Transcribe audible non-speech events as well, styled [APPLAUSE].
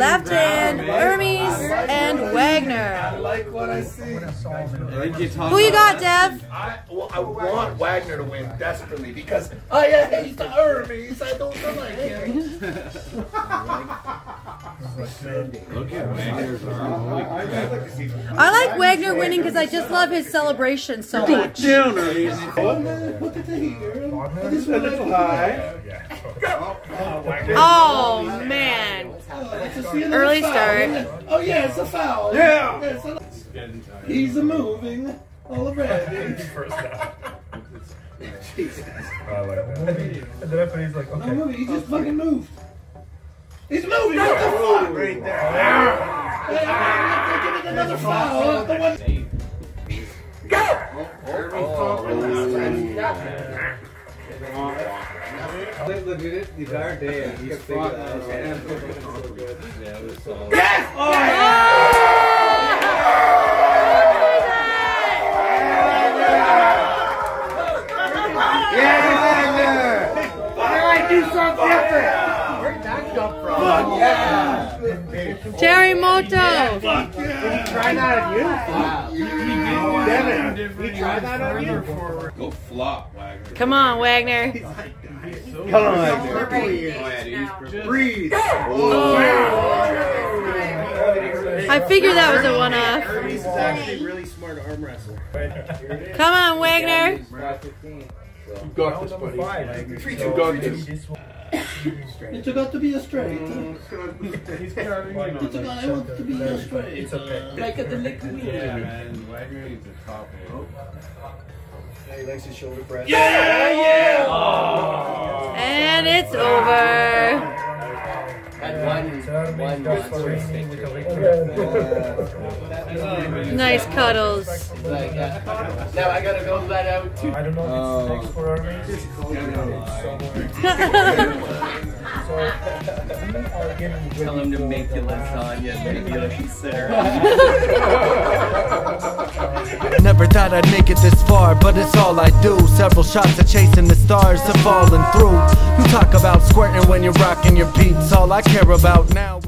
left hand, Ermes, and Wagner. like what I see. Who you got, Dev? I, well, I want Wagner to win desperately because oh, I hate the Ermes. I don't like him. Look at Wagner's arm. I like Wagner winning because I just love his celebration so much. Down, Look at the girl. This a little high. Oh man. Early start. Oh yeah, it's a foul. Yeah. It's a- He's a moving already. [LAUGHS] Jesus. And the referee's like, No okay. moving. He just oh, fucking moved. He's moving. What the fuck? Right there. Give it another foul. The one- Look at it. He's our day. He's fought. Yeah, it was solid. Terry Moto. Try that on you? Devon, he tried that on you? Go flop, Wagner. Come on, Wagner. Come on, Wagner. Oh, yeah, dude. He's perfect. Breathe. I figured that was a one-off. Ermes actually really smart arm wrestler. Come on, Wagner. You got this, buddy. Three, two, got this. It took out to be a straight. It took out, I want to be a straight. It's okay. [LAUGHS] Like a deliquid. Yeah, man. Wagner needs a top eight. He likes his shoulder press. Yeah, yeah. Oh. And it's over. Nice cuddles. Now I gotta go let out two. I don't know if it's next for Ermes. Tell him to make you lasagna and maybe you'll consider. [LAUGHS] Never thought I'd make it this far, but it's all I do. Several shots of chasing the stars have fallen through. You talk about squirting when you're rocking your beats. All I care about now.